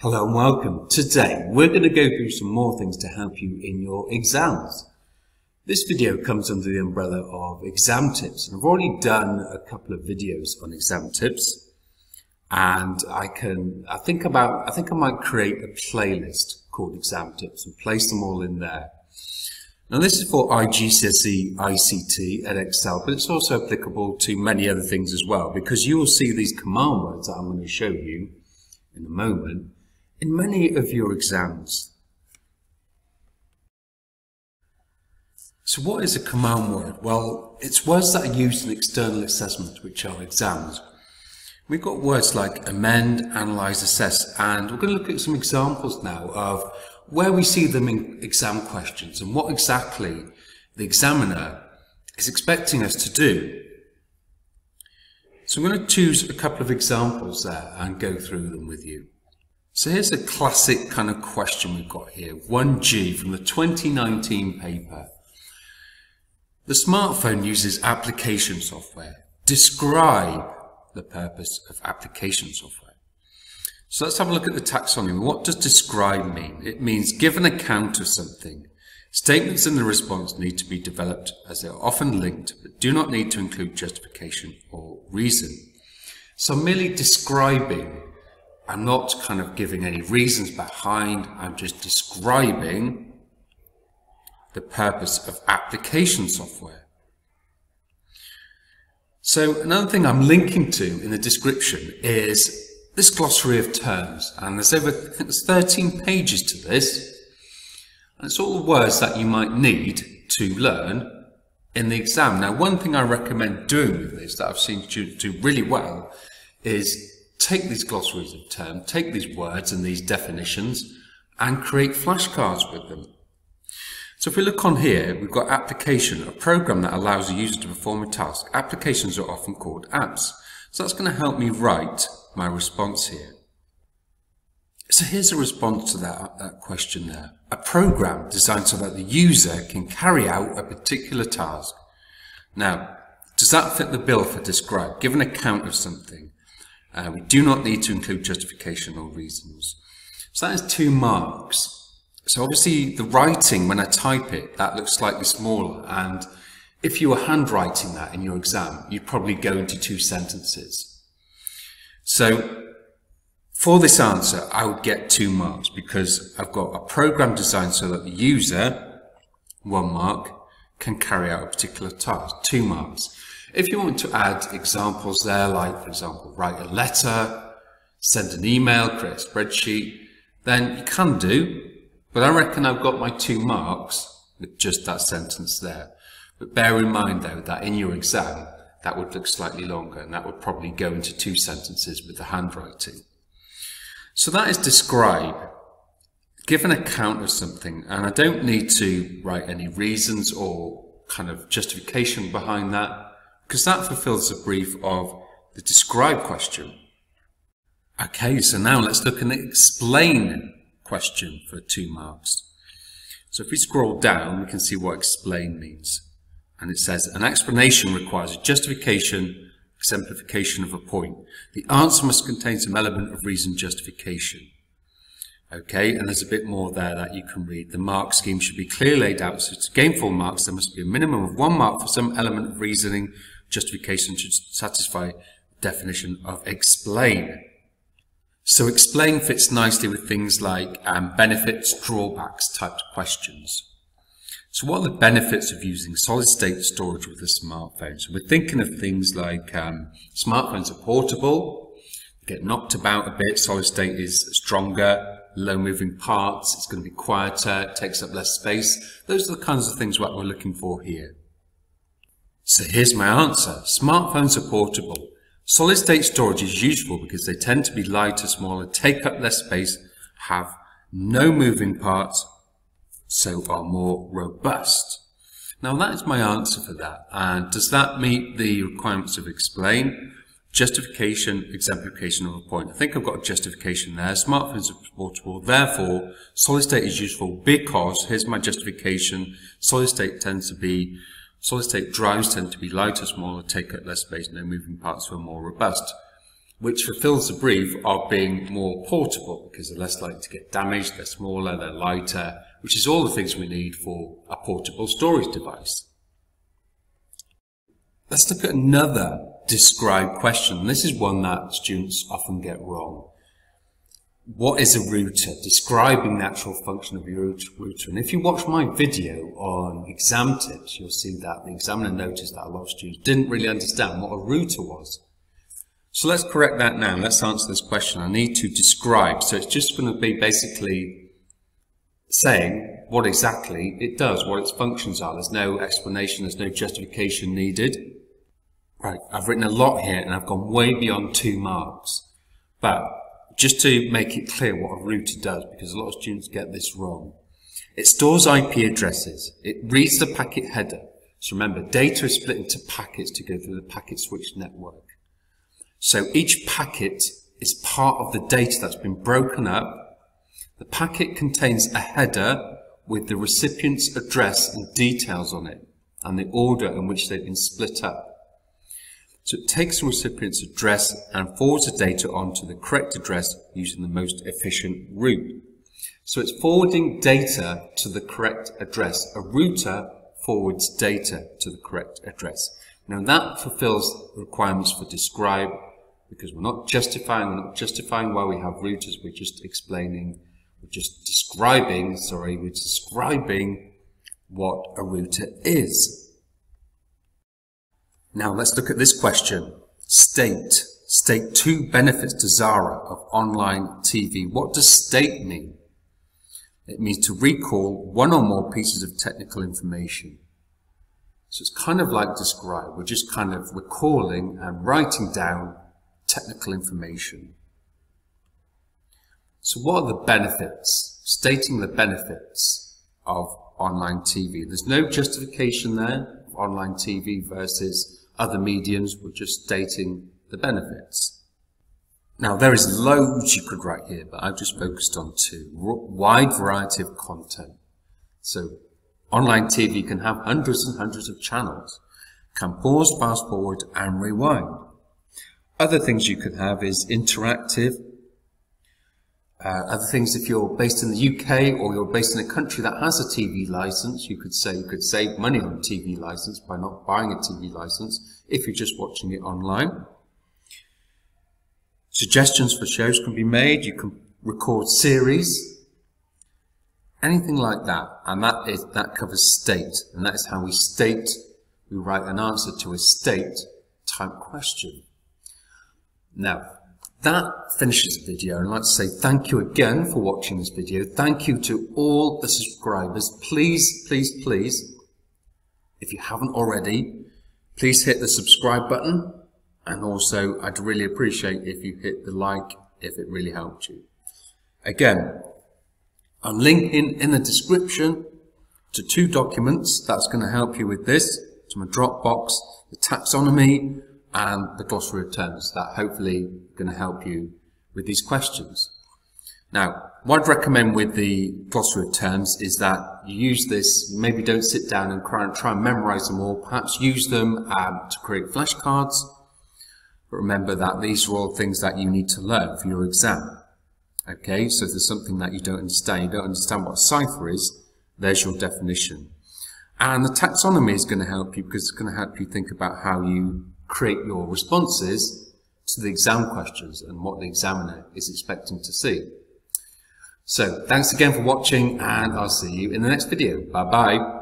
Hello and welcome. Today we're going to go through some more things to help you in your exams. This video comes under the umbrella of exam tips I've already done a couple of videos on exam tips and I can, I think about, I think I might create a playlist called exam tips and place them all in there. Now this is for IGCSE, ICT Edexcel, but it's also applicable to many other things as well because you will see these command words that I'm going to show you in a moment in many of your exams. So what is a command word? Well, it's words that are used in external assessment, which are exams. We've got words like amend, analyse, assess, and we're going to look at some examples now of where we see them in exam questions and what exactly the examiner is expecting us to do. So I'm going to choose a couple of examples there and go through them with you. So here's a classic kind of question we've got here. 1G from the 2019 paper. The smartphone uses application software. Describe the purpose of application software. So let's have a look at the taxonomy. What does describe mean? It means give an account of something. Statements in the response need to be developed as they are often linked, but do not need to include justification or reason. So merely describing. I'm not kind of giving any reasons behind. I'm just describing the purpose of application software. So another thing I'm linking to in the description is this glossary of terms, and there's over there's 13 pages to this. And it's all the words that you might need to learn in the exam. Now, one thing I recommend doing with this that I've seen students do really well is take these glossaries of terms, take these words and these definitions, and create flashcards with them. So if we look on here, we've got application, a program that allows a user to perform a task. Applications are often called apps. So that's going to help me write my response here. So here's a response to that, that question there. A program designed so that the user can carry out a particular task. Now, does that fit the bill for describe? Give an account of something. Uh, we do not need to include justification or reasons. So that is two marks. So obviously the writing, when I type it, that looks slightly smaller. And if you were handwriting that in your exam, you'd probably go into two sentences. So for this answer, I would get two marks because I've got a program designed so that the user, one mark, can carry out a particular task, two marks. If you want to add examples there, like for example, write a letter, send an email, create a spreadsheet, then you can do, but I reckon I've got my two marks with just that sentence there. But bear in mind though that in your exam, that would look slightly longer and that would probably go into two sentences with the handwriting. So that is describe. Give an account of something and I don't need to write any reasons or kind of justification behind that because that fulfills the brief of the describe question. Okay, so now let's look at the explain question for two marks. So if we scroll down, we can see what explain means. And it says, an explanation requires a justification, exemplification of a point. The answer must contain some element of reason justification. Okay, and there's a bit more there that you can read. The mark scheme should be clearly laid out. So to gain full marks, there must be a minimum of one mark for some element of reasoning. Justification should satisfy definition of explain. So explain fits nicely with things like um, benefits, drawbacks type questions. So what are the benefits of using solid state storage with a smartphone? So we're thinking of things like um, smartphones are portable, get knocked about a bit, solid state is stronger, low moving parts, it's going to be quieter, takes up less space. Those are the kinds of things what we're looking for here. So here's my answer. Smartphones are portable. Solid state storage is useful because they tend to be lighter, smaller, take up less space, have no moving parts, so are more robust. Now that is my answer for that. And does that meet the requirements of explain? Justification, exemplification of a point. I think I've got a justification there. Smartphones are portable. Therefore, solid state is useful because, here's my justification, solid state tends to be, solid state drives tend to be lighter, smaller, take up less space, no moving parts, so are more robust. which fulfills the brief of being more portable because they're less likely to get damaged, they're smaller, they're lighter, which is all the things we need for a portable storage device. Let's look at another describe question. This is one that students often get wrong. What is a router? Describing the actual function of your router. And if you watch my video on exam tips, you'll see that the examiner noticed that a lot of students didn't really understand what a router was. So let's correct that now. Let's answer this question. I need to describe. So it's just going to be basically saying what exactly it does, what its functions are. There's no explanation, there's no justification needed. Right, I've written a lot here and I've gone way beyond two marks. But just to make it clear what a router does, because a lot of students get this wrong. It stores IP addresses. It reads the packet header. So remember, data is split into packets to go through the packet switch network. So each packet is part of the data that's been broken up. The packet contains a header with the recipient's address and details on it and the order in which they've been split up. So it takes the recipient's address and forwards the data on to the correct address using the most efficient route. So it's forwarding data to the correct address. A router forwards data to the correct address. Now that fulfills the requirements for describe because we're not justifying, we're not justifying why we have routers, we're just explaining, we're just describing, sorry, we're describing what a router is. Now let's look at this question. State. State two benefits to Zara of online TV. What does state mean? It means to recall one or more pieces of technical information. So it's kind of like describe. We're just kind of recalling and writing down technical information. So what are the benefits? Stating the benefits of online TV. There's no justification there online TV versus other mediums. We're just stating the benefits. Now, there is loads you could write here, but I've just focused on two. Wide variety of content. So, online TV can have hundreds and hundreds of channels, can pause, fast forward, and rewind. Other things you could have is interactive, uh, other things, if you're based in the UK or you're based in a country that has a TV license, you could say you could save money on a TV license by not buying a TV license if you're just watching it online. Suggestions for shows can be made. You can record series, anything like that. And that is that covers state, and that is how we state. We write an answer to a state type question. Now, that finishes the video and I'd like to say thank you again for watching this video. Thank you to all the subscribers. Please, please, please, if you haven't already, please hit the subscribe button and also I'd really appreciate if you hit the like if it really helped you. Again, I'm linking in the description to two documents that's going to help you with this, to my Dropbox, the taxonomy and the glossary of terms that hopefully going to help you with these questions. Now, what I'd recommend with the glossary of terms is that you use this, maybe don't sit down and try and, memorize them all, perhaps use them um, to create flashcards, but remember that these are all things that you need to learn for your exam. Okay, so if there's something that you don't understand, you don't understand what a cipher is, there's your definition. And the taxonomy is going to help you because it's going to help you think about how you create your responses to the exam questions and what the examiner is expecting to see. So thanks again for watching and I'll see you in the next video. Bye bye.